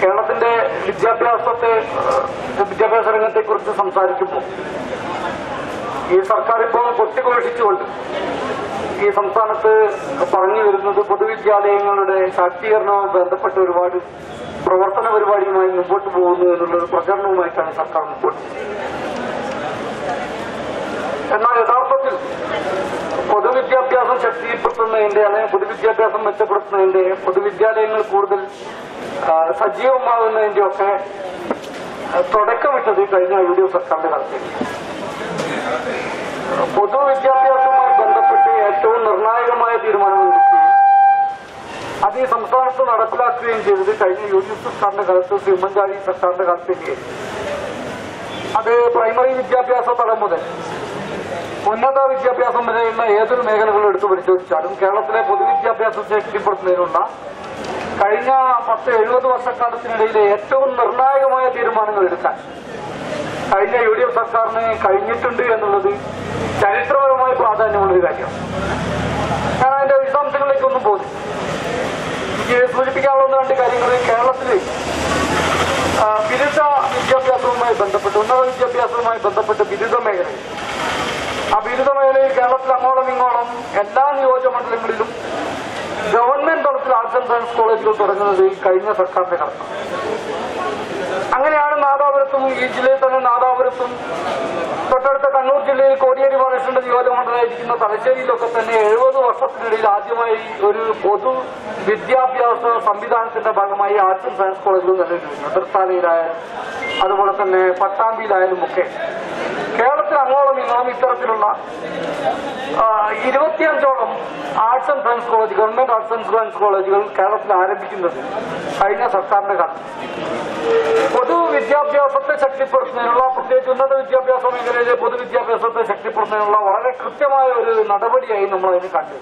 കേരളത്തിന്റെ വിദ്യാഭ്യാസത്തെ വിദ്യാഭ്യാസ രംഗത്തെ കുറിച്ച് സംസാരിക്കുമ്പോൾ ഈ സർക്കാർ ഇപ്പോൾ കൊട്ടിഘോഷിച്ചുകൊണ്ട് ഈ സംസ്ഥാനത്ത് പറഞ്ഞു വരുന്നത് പൊതുവിദ്യാലയങ്ങളുടെ ശാക്തീകരണവുമായി ബന്ധപ്പെട്ട ഒരുപാട് പ്രവർത്തന പരിപാടിയുമായി മുമ്പോട്ട് പോകുന്നു എന്നുള്ളൊരു പ്രചരണവുമായിട്ടാണ് സർക്കാർ മുമ്പോട്ട്. എന്നാൽ പൊതുവിദ്യാഭ്യാസം ശക്തിപ്പെടുത്തുന്നതിന്റെ അല്ലെങ്കിൽ പൊതുവിദ്യാഭ്യാസം മെച്ചപ്പെടുത്തുന്നതിന്റെ പൊതുവിദ്യാലയങ്ങൾ കൂടുതൽ സജീവമാകുന്നതിന്റെ ഒക്കെ തുടക്കമിട്ടത് കഴിഞ്ഞ യു ഡി എഫ് സർക്കാരിന്റെ കാലത്തേക്ക്. പൊതുവിദ്യാഭ്യാസവുമായി ബന്ധപ്പെട്ട് ഏറ്റവും നിർണായകമായ തീരുമാനങ്ങൾ അത് ഈ സംസ്ഥാനത്ത് നടപ്പിലാക്കുകയും ചെയ്തത് കഴിഞ്ഞ യു ഡി എഫ് സർക്കാരിന്റെ കാലത്ത് ശ്രീ ഉമ്മൻചാണ്ടി സർക്കാരിന്റെ കാലത്തേക്ക്. അത് പ്രൈമറി വിദ്യാഭ്യാസ തലം മുതൽ ഉന്നത വിദ്യാഭ്യാസം വരെയുള്ള ഏതൊരു മേഖലകളും എടുത്തു പരിശോധിച്ചാലും കേരളത്തിലെ പൊതുവിദ്യാഭ്യാസത്തെ ശക്തിപ്പെടുത്തുന്നതിനുള്ള കഴിഞ്ഞ പത്ത് എഴുപത് വർഷക്കാലത്തിനിടയിലെ ഏറ്റവും നിർണായകമായ തീരുമാനങ്ങൾ എടുക്കാൻ കഴിഞ്ഞ യു ഡി എഫ് സർക്കാരിന് കഴിഞ്ഞിട്ടുണ്ട് എന്നുള്ളത് ചരിത്രപരമായ പ്രാധാന്യമുള്ളൊരു കാര്യമാണ്. ഞാൻ അതിന്റെ വിശദാംശങ്ങളിലേക്കൊന്നും പോകുന്നു എനിക്ക് സൂചിപ്പിക്കാനുള്ള രണ്ട് കാര്യങ്ങൾ കേരളത്തിൽ ബിരുദ വിദ്യാഭ്യാസവുമായി ബന്ധപ്പെട്ട് ഉന്നത വിദ്യാഭ്യാസവുമായി ബന്ധപ്പെട്ട് ബിരുദ മേഖലയിൽ മേഖലയിൽ കേരളത്തിൽ അങ്ങോളം ഇങ്ങോളം എല്ലാ നിയോജകമണ്ഡലങ്ങളിലും ഗവൺമെന്റ് തലത്തിൽ ആർട്സ് ആൻഡ് സയൻസ് കോളേജുകൾ തുടങ്ങുന്നത് കഴിഞ്ഞ സർക്കാരിന്റെ കടന്നു അങ്ങനെയാണ് നാദാപുരത്തും ഈ ജില്ലയിൽ തന്നെ നാദാപുരത്തും തൊട്ടടുത്ത കണ്ണൂർ ജില്ലയിൽ കോടിയേരി ബാലകൃഷ്ണന്റെ നിയോജകമണ്ഡലമായിരിക്കുന്ന തലശ്ശേരിയിലൊക്കെ തന്നെ എഴുപത് വർഷത്തിനിടയിൽ ആദ്യമായി ഒരു പൊതു വിദ്യാഭ്യാസ സംവിധാനത്തിന്റെ ഭാഗമായി ആർട്സ് ആൻഡ് സയൻസ് കോളേജുകൾ തന്നെ തൃത്താലയിലായാലും അതുപോലെ തന്നെ പട്ടാമ്പിയിലായാലും ഒക്കെ അങ്ങോളം ഇത്തരത്തിലുള്ള ഇരുപത്തിയഞ്ചോളം arts and science college government arts and science കോളേജുകൾ കേരളത്തിൽ ആരംഭിക്കുന്നത് കഴിഞ്ഞ സർക്കാരിന്റെ കാലത്ത്. പൊതുവിദ്യാഭ്യാസത്തെ ശക്തിപ്പെടുത്തുന്നതിനുള്ള പ്രത്യേകിച്ച് ഉന്നത വിദ്യാഭ്യാസ മേഖലയിലെ പൊതുവിദ്യാഭ്യാസത്തെ ശക്തിപ്പെടുത്തുന്നതിനുള്ള വളരെ കൃത്യമായ ഒരു നടപടിയായി നമ്മൾ അതിന് കണ്ടത്